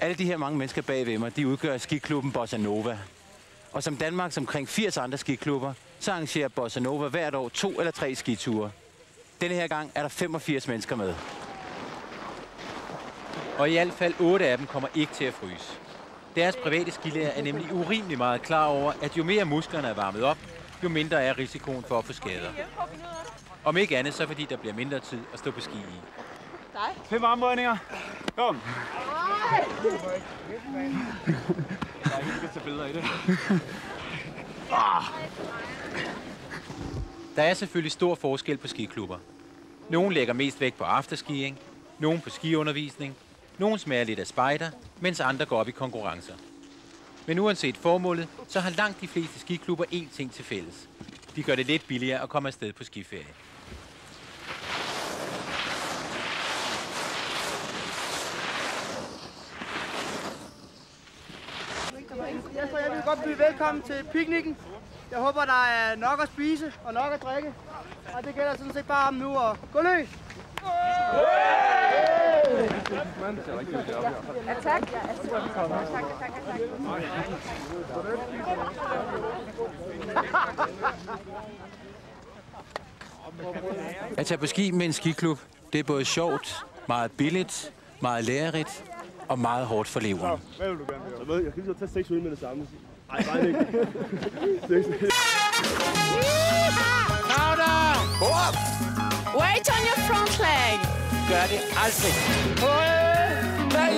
Alle de her mange mennesker bag ved mig, de udgør skiklubben Bossa Nova. Og som Danmarks omkring 80 andre skiklubber, så arrangerer Bossa Nova hvert år to eller tre skiture. Denne her gang er der 85 mennesker med. Og i hvert fald otte af dem kommer ikke til at fryse. Deres private skilærer er nemlig urimelig meget klar over, at jo mere musklerne er varmet op, jo mindre er risikoen for at få skader. Om ikke andet, så fordi der bliver mindre tid at stå på ski i. Fem armbøjninger. Kom. Der er ikke tage billeder i det. Der er selvfølgelig stor forskel på skiklubber. Nogle lægger mest vægt på afterskiing, nogle på skiundervisning, nogle smager lidt af spejder, mens andre går op i konkurrencer. Men uanset formålet, så har langt de fleste skiklubber én ting til fælles. De gør det lidt billigere at komme afsted på skiferie. Jeg Jesper, jeg vil godt byde velkommen til piknikken. Jeg håber, der er nok at spise og nok at drikke. Og det gælder sådan set bare om nu at gå løs. At tage på ski med en skiklub, det er både sjovt, meget billigt, meget lærerigt og meget hårdt for leveren. Hvad vil du gerne gøre? Jeg ved, jeg kan lige så tage 6 ude med det samme. Ej, bare ikke. Wait on your front leg. Gør det aldrig. Money.